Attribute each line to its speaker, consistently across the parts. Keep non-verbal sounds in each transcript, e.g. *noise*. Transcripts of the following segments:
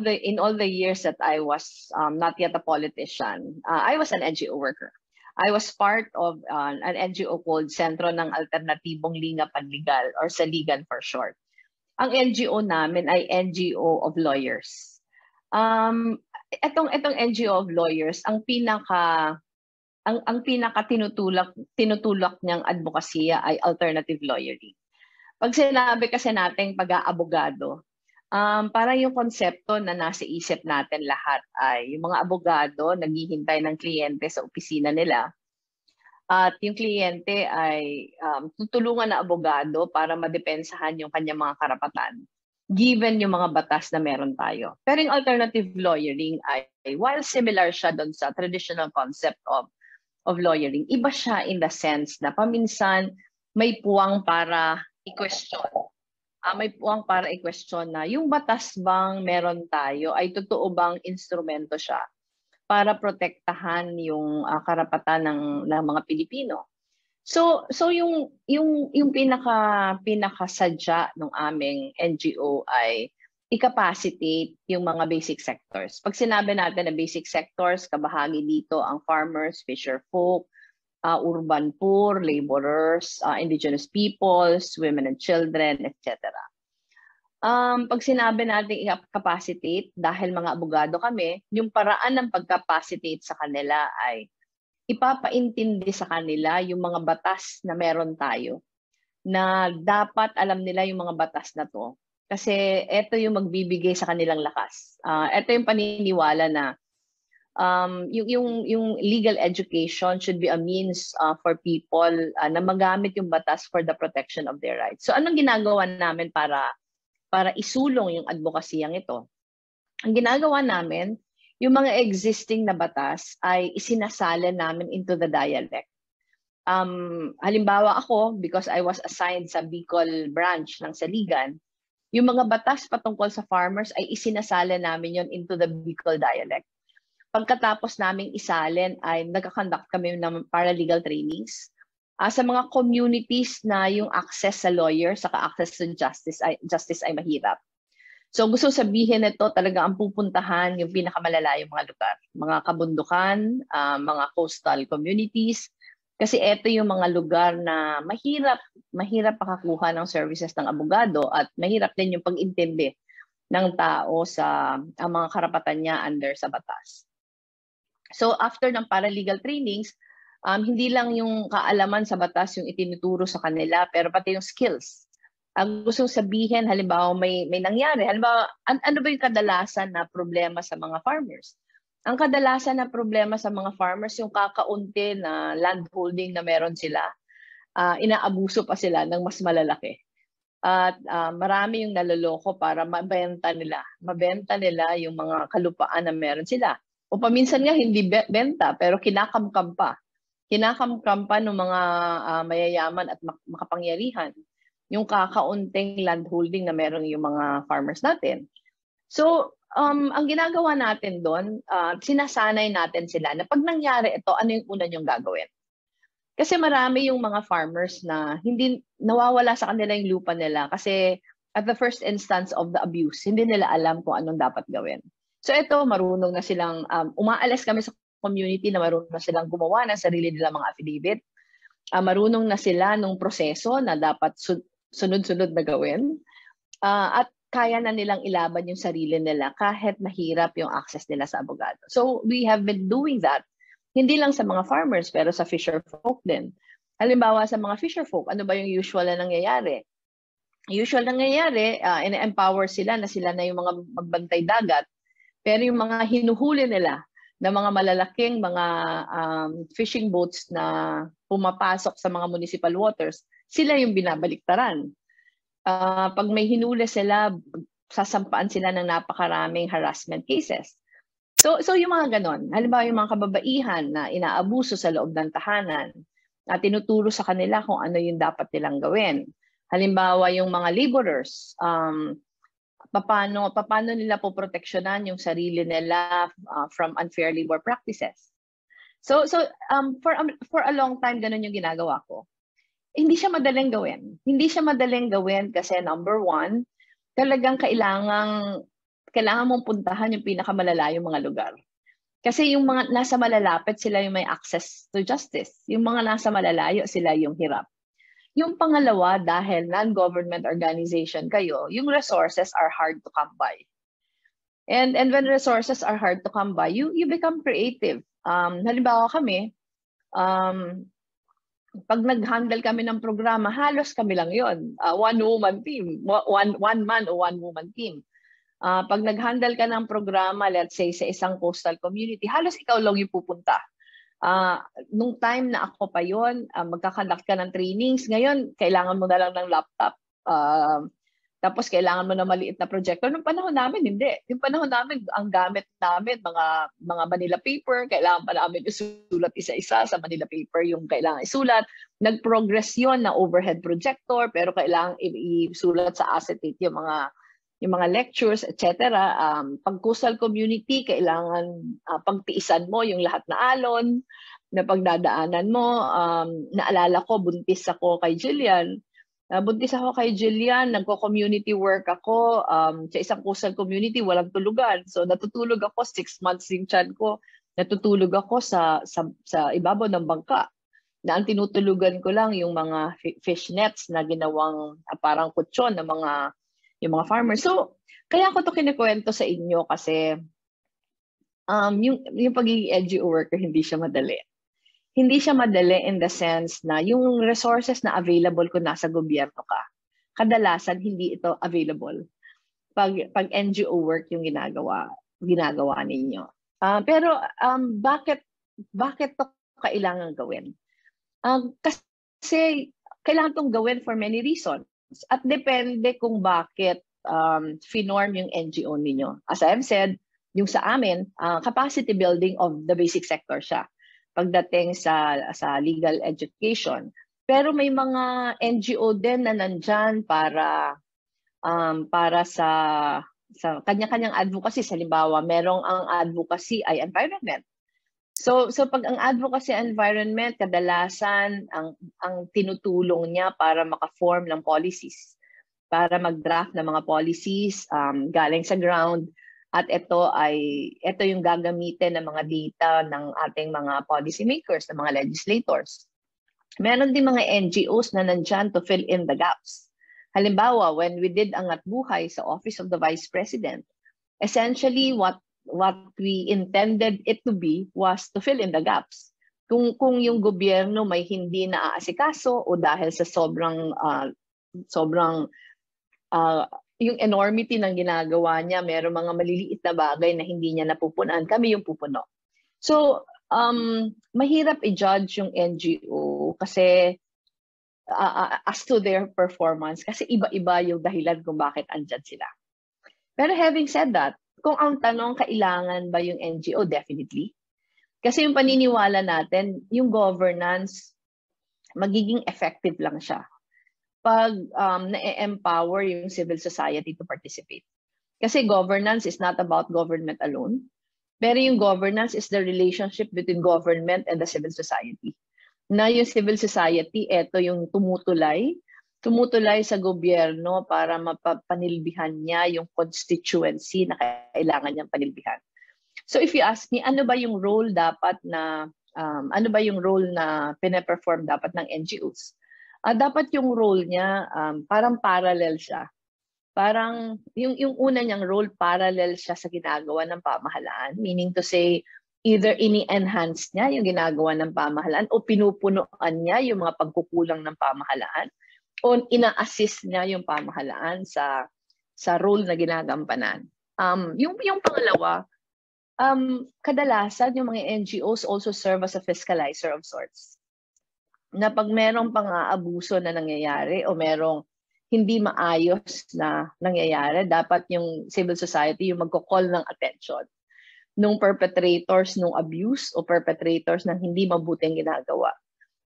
Speaker 1: the in all the years that I was um, not yet a politician, uh, I was an NGO worker. I was part of uh, an NGO called Sentro ng Alternatibong Linga Panligal or Saligan for short. Ang NGO namin ay NGO of lawyers. Um, etong etong NGO of lawyers, ang pinaka ang ang pinaka tinutulak tinutulak niyang advokasya ay alternative lawyering. Pag sinabi kasi nating pag-aabogado, um, para yung konsepto na nasa isip natin lahat ay yung mga abogado naghihintay ng kliyente sa opisina nila. At yung kliyente ay um, tutulungan na abogado para madepensahan yung kanyang mga karapatan given yung mga batas na meron tayo. Pero yung alternative lawyering ay, while similar siya doon sa traditional concept of of lawyering, iba siya in the sense na paminsan may puwang para i-question. Uh, may puwang para i-question na yung batas bang meron tayo ay totoo bang instrumento siya para protektahan yung uh, karapatan ng, ng mga Pilipino. So so yung yung yung pinaka pinakasadya ng aming NGO ay i-capacitate yung mga basic sectors. Pag sinabi natin na basic sectors, kabahagi dito ang farmers, fisher folk, uh, urban poor, laborers, uh, indigenous peoples, women and children, etc. Um, pag sinabi natin i-capacitate, dahil mga abogado kami, yung paraan ng pag-capacitate sa kanila ay ipapaintindi sa kanila yung mga batas na meron tayo na dapat alam nila yung mga batas na to kasi ito yung magbibigay sa kanilang lakas. Uh, ito yung paniniwala na um, yung, yung, yung legal education should be a means uh, for people uh, na magamit yung batas for the protection of their rights. So anong ginagawa namin para para isulong yung advokasiyang ito? Ang ginagawa namin, yung mga existing na batas ay isinasalin namin into the dialect. Um, halimbawa ako, because I was assigned sa Bicol branch ng Saligan, yung mga batas patungkol sa farmers ay isinasala namin yon into the Bicol dialect. Pagkatapos naming isalin ay nagkakonduct kami ng paralegal trainings uh, sa mga communities na yung access sa lawyer saka access to justice ay, justice ay mahirap. So gusto sabihin nito talaga ang pupuntahan yung pinakamalalayong mga lugar, mga kabundukan, uh, mga coastal communities, kasi ito yung mga lugar na mahirap, mahirap pakakuha ng services ng abogado at mahirap din yung pag-intindi ng tao sa ang mga karapatan niya under sa batas. So after ng paralegal trainings, um, hindi lang yung kaalaman sa batas yung itinuturo sa kanila, pero pati yung skills. Ang gusto sabihin, halimbawa may, may nangyari, halimbawa an- ano ba yung kadalasan na problema sa mga farmers? Ang kadalasan na problema sa mga farmers, yung kakaunti na landholding na meron sila, uh, inaabuso pa sila ng mas malalaki. At uh, marami yung naloloko para mabenta nila. Mabenta nila yung mga kalupaan na meron sila o paminsan nga hindi benta pero kinakamkam pa. Kinakamkam pa ng mga uh, mayayaman at mak- makapangyarihan yung kakaunting landholding na meron yung mga farmers natin. So, um, ang ginagawa natin doon, uh, sinasanay natin sila na pag nangyari ito, ano yung una niyong gagawin? Kasi marami yung mga farmers na hindi nawawala sa kanila yung lupa nila kasi at the first instance of the abuse, hindi nila alam kung anong dapat gawin. So ito, marunong na silang, um, umaalis kami sa community na marunong na silang gumawa ng sarili nila mga affidavit. Uh, marunong na sila nung proseso na dapat su- sunod-sunod na gawin. Uh, at kaya na nilang ilaban yung sarili nila kahit mahirap yung access nila sa abogado. So we have been doing that. Hindi lang sa mga farmers, pero sa fisher folk din. Halimbawa sa mga fisher folk, ano ba yung usual na nangyayari? Usual na nangyayari, uh, in-empower sila na sila na yung mga magbantay dagat pero yung mga hinuhuli nila na mga malalaking mga um, fishing boats na pumapasok sa mga municipal waters, sila yung binabaliktaran. Uh, pag may hinuli sila, sasampaan sila ng napakaraming harassment cases. So, so yung mga ganon, halimbawa yung mga kababaihan na inaabuso sa loob ng tahanan, na tinuturo sa kanila kung ano yung dapat nilang gawin. Halimbawa yung mga laborers, um, paano paano nila po proteksyonan yung sarili nila uh, from unfair labor practices. So so um for um, for a long time ganun yung ginagawa ko. Hindi siya madaling gawin. Hindi siya madaling gawin kasi number one, talagang kailangang kailangan mong puntahan yung pinakamalalayo mga lugar. Kasi yung mga nasa malalapit, sila yung may access to justice. Yung mga nasa malalayo, sila yung hirap. Yung pangalawa, dahil non-government organization kayo, yung resources are hard to come by. And, and when resources are hard to come by, you, you become creative. Um, halimbawa kami, um, pag nag-handle kami ng programa, halos kami lang yon uh, one-woman team, one, one man o one-woman team. Uh, pag nag-handle ka ng programa, let's say sa isang coastal community, halos ikaw lang yung pupunta. Uh, nung time na ako pa yon, uh, magkakandak ka ng trainings. Ngayon, kailangan mo na lang ng laptop. Uh, tapos kailangan mo na maliit na projector. Nung panahon namin, hindi. Yung panahon namin, ang gamit namin, mga, mga Manila paper, kailangan pa namin isulat isa-isa sa Manila paper yung kailangan isulat. Nag-progress yon na overhead projector, pero kailangan isulat sa acetate yung mga yung mga lectures, etc. Um, pag coastal community, kailangan uh, pagtiisan mo yung lahat na alon na pagdadaanan mo. Um, naalala ko, buntis ako kay Julian. Uh, buntis ako kay Julian, nagko-community work ako um, sa isang coastal community, walang tulugan. So natutulog ako, six months yung chan ko. Natutulog ako sa, sa, sa ibabaw ng bangka na ang tinutulugan ko lang yung mga fish nets na ginawang uh, parang kutsyon ng mga yung mga farmers. So, kaya ko to kinikwento sa inyo kasi um, yung, yung pagiging NGO worker, hindi siya madali. Hindi siya madali in the sense na yung resources na available kung nasa gobyerno ka, kadalasan hindi ito available pag, pag NGO work yung ginagawa, ginagawa ninyo. Uh, pero um, bakit bakit to kailangan gawin? Um, kasi kailangan tong gawin for many reasons. At depende kung bakit um, finorm yung NGO ninyo. As I have said, yung sa amin, uh, capacity building of the basic sector siya pagdating sa sa legal education. Pero may mga NGO din na nandyan para um, para sa sa kanya-kanyang advocacy. Halimbawa, merong ang advocacy ay environment. So so pag ang advocacy environment kadalasan ang ang tinutulong niya para maka-form ng policies, para mag-draft ng mga policies um, galing sa ground at ito ay ito yung gagamitin ng mga data ng ating mga policy makers, ng mga legislators. Meron din mga NGOs na nandyan to fill in the gaps. Halimbawa, when we did Angat Buhay sa Office of the Vice President, essentially what what we intended it to be was to fill in the gaps. Kung kung yung gobyerno may hindi naaasikaso o dahil sa sobrang uh, sobrang uh, yung enormity ng ginagawa niya, meron mga maliliit na bagay na hindi niya napupunan, kami yung pupuno. So, um, mahirap i-judge yung NGO kasi uh, as to their performance kasi iba-iba yung dahilan kung bakit andyan sila. Pero having said that, kung ang tanong, kailangan ba yung NGO? Definitely. Kasi yung paniniwala natin, yung governance, magiging effective lang siya pag um, na-empower yung civil society to participate. Kasi governance is not about government alone. Pero yung governance is the relationship between government and the civil society. Na yung civil society, ito yung tumutulay tumutulay sa gobyerno para mapapanilbihan niya yung constituency na kailangan niyang panilbihan. So if you ask me, ano ba yung role dapat na, um, ano ba yung role na pinaperform dapat ng NGOs? Uh, ah, dapat yung role niya, um, parang parallel siya. Parang yung, yung una niyang role, parallel siya sa ginagawa ng pamahalaan. Meaning to say, either ini-enhance niya yung ginagawa ng pamahalaan o pinupunuan niya yung mga pagkukulang ng pamahalaan o ina-assist niya yung pamahalaan sa sa role na ginagampanan. Um, yung, yung pangalawa, um, kadalasan yung mga NGOs also serve as a fiscalizer of sorts. Na pag merong pang-aabuso na nangyayari o merong hindi maayos na nangyayari, dapat yung civil society yung magko-call ng attention nung perpetrators nung abuse o perpetrators ng hindi mabuting ginagawa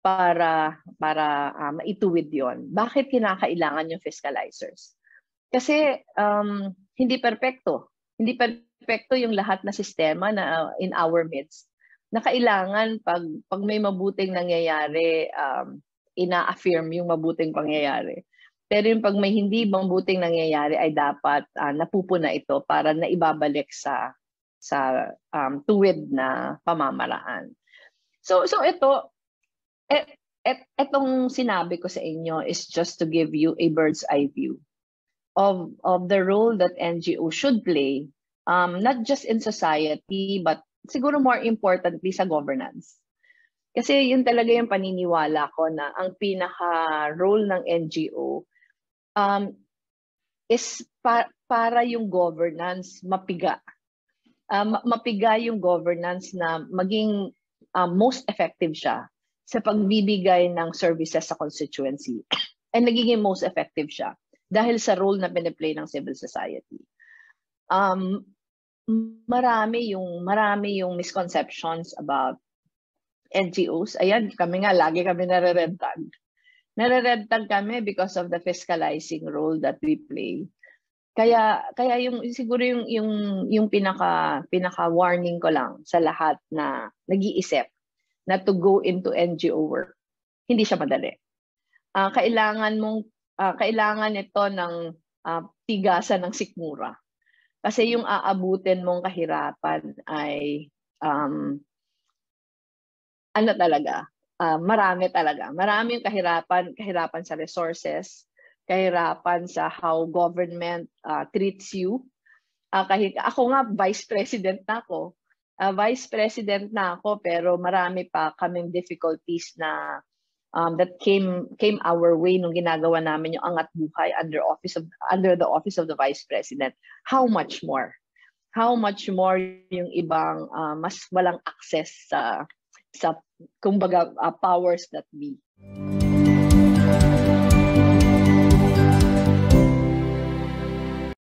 Speaker 1: para para uh, maituwid 'yon. Bakit kinakailangan yung fiscalizers? Kasi um, hindi perpekto. Hindi perpekto yung lahat na sistema na uh, in our midst. Na kailangan pag pag may mabuting nangyayari, um, ina-affirm yung mabuting pangyayari. Pero yung pag may hindi mabuting nangyayari ay dapat uh, napupuna ito para na ibabalik sa sa um, tuwid na pamamaraan. So so ito et, et, etong sinabi ko sa inyo is just to give you a bird's eye view of of the role that NGO should play um, not just in society but siguro more importantly sa governance. Kasi yun talaga yung paniniwala ko na ang pinaka role ng NGO um, is pa- para yung governance mapiga. Uh, mapiga yung governance na maging uh, most effective siya sa pagbibigay ng services sa constituency. *clears throat* And nagiging most effective siya dahil sa role na piniplay ng civil society. Um, marami yung marami yung misconceptions about NGOs. Ayan, kami nga lagi kami nare-red nare-red kami because of the fiscalizing role that we play. Kaya kaya yung siguro yung yung yung pinaka pinaka warning ko lang sa lahat na nag-iisip na to go into NGO work. Hindi siya madali. Uh, kailangan mong uh, kailangan ito ng uh, tigasan ng sikmura. Kasi yung aabutin mong kahirapan ay um, ano talaga, uh, marami talaga. Marami yung kahirapan, kahirapan sa resources, kahirapan sa how government uh, treats you. Uh, kahit, ako nga, vice president na ako. Uh, vice president na ako, pero marami pa kaming difficulties na um, that came came our way nung ginagawa namin yung angat buhay under office of under the office of the vice president. How much more? How much more yung ibang uh, mas walang access sa sa kumbaga uh, powers that be.